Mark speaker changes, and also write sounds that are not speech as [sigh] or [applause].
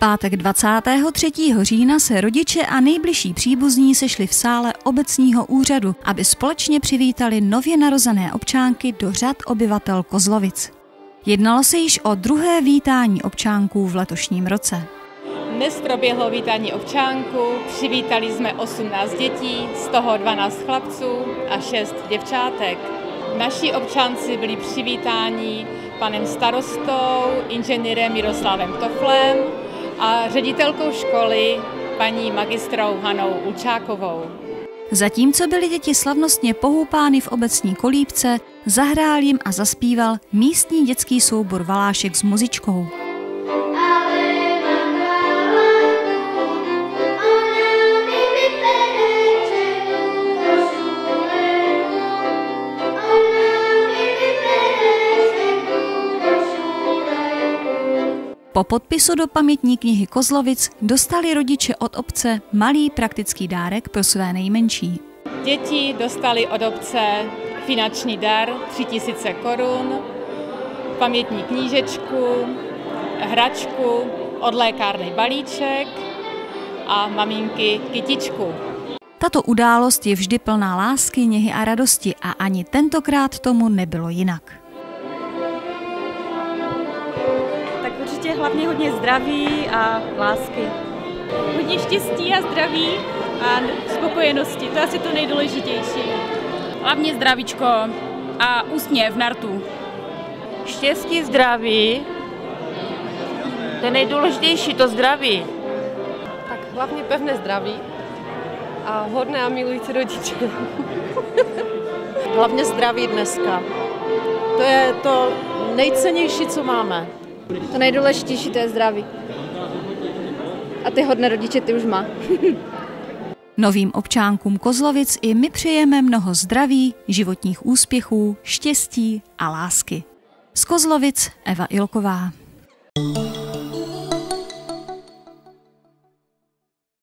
Speaker 1: pátek 23. října se rodiče a nejbližší příbuzní sešli v sále obecního úřadu, aby společně přivítali nově narozené občánky do řad obyvatel Kozlovic. Jednalo se již o druhé vítání občánků v letošním roce.
Speaker 2: Dnes proběhlo vítání občánku, přivítali jsme 18 dětí, z toho 12 chlapců a 6 děvčátek. Naši občanci byli přivítáni panem starostou, inženýrem Miroslavem Toflem a ředitelkou školy paní magistrou Hanou Učákovou.
Speaker 1: Zatímco byly děti slavnostně pohupány v obecní kolíbce, zahrál jim a zaspíval místní dětský soubor Valášek s muzičkou. Po podpisu do pamětní knihy Kozlovic dostali rodiče od obce malý praktický dárek pro své nejmenší.
Speaker 2: Děti dostali od obce finanční dar 3000 korun, pamětní knížečku, hračku, od lékárny balíček a maminky kytičku.
Speaker 1: Tato událost je vždy plná lásky, něhy a radosti a ani tentokrát tomu nebylo jinak.
Speaker 3: Určitě hlavně hodně zdraví a lásky.
Speaker 4: Hodně štěstí a zdraví a spokojenosti, to je asi to nejdůležitější.
Speaker 5: Hlavně zdravíčko a úsměv na rtu.
Speaker 6: Štěstí, zdraví, to je nejdůležitější, to zdraví.
Speaker 7: Tak hlavně pevné zdraví a hodné a milující rodiče.
Speaker 8: hlavně zdraví dneska. To je to nejcennější, co máme.
Speaker 9: To nejdůležitější to je zdraví. A ty hodné rodiče ty už má. [laughs]
Speaker 1: Novým občánkům Kozlovic i my přejeme mnoho zdraví, životních úspěchů, štěstí a lásky. Z Kozlovic Eva Ilková.